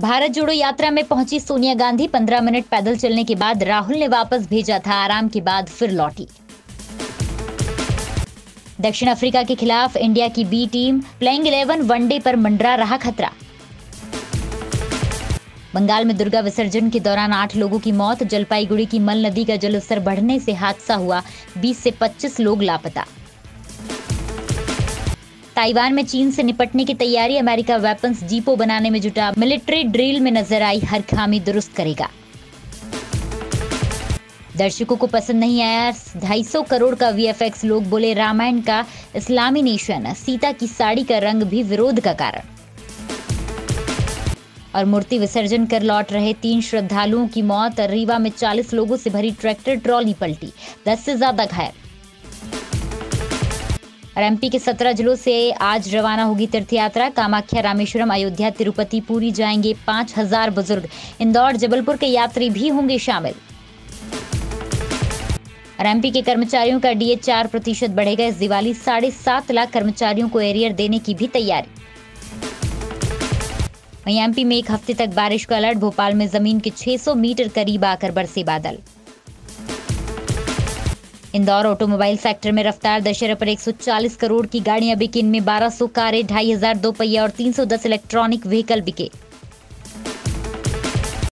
भारत जोड़ो यात्रा में पहुँची सोनिया गांधी। 15 मिनट पैदल चलने के बाद राहुल ने वापस भेजा था आराम के बाद फिर लौटी। दक्षिण अफ्रीका के खिलाफ इंडिया की बी टीम प्लेइंग 11 वनडे पर मंडरा रहा खतरा। बंगाल में दुर्गा विसर्जन के दौरान आठ लोगों की मौत, जलपाईगुड़ी की मल नदी का जलस्तर बढ़ने से हादसा हुआ 20 से 25 लोग लापता। ताइवान में चीन से निपटने की तैयारी, अमेरिका वेपन्स जीपो बनाने में जुटा, मिलिट्री ड्रिल में नज़र आई, हर खामी दुरुस्त करेगा। दर्शकों को पसंद नहीं आया 250 करोड़ का वीएफएक्स लोग बोले रामायण का इस्लामी नेशन, सीता की साड़ी का रंग भी विरोध का कारण। और मूर्ति विसर्जन कर लौट रहे तीन श्रद्धालुओं की मौत, रीवा में 40 लोगों से भरी ट्रैक्टर ट्रॉली पलटी 10 से ज़्यादा घायल। और एमपी के सत्रह जिलों से आज रवाना होगी तीर्थ यात्रा कामाख्या, रामेश्वरम, अयोध्या, तिरुपति, पूरी जाएँगे पाँच हज़ार बुज़ुर्ग। इंदौर, जबलपुर के यात्री भी होंगे शामिल। और एमपी के कर्मचारियों का डीए चार प्रतिशत बढ़ेगा। इस दिवाली साढ़े सात लाख कर्मचारियों को एरियर देने की भी तैयारी। वहीं एमपी में एक हफ़्ते तक बारिश का अलर्ट। भोपाल में ज़मीन के 600 मीटर करीब आकर बरसे बादल। इंदौर ऑटोमोबाइल सेक्टर में रफ्तार दशहरा पर 140 करोड़ की गाड़ियाँ बिकी। इनमें 1200 कारें, ढाई हज़ार दो पहिया और 310 इलेक्ट्रॉनिक व्हीकल बिके।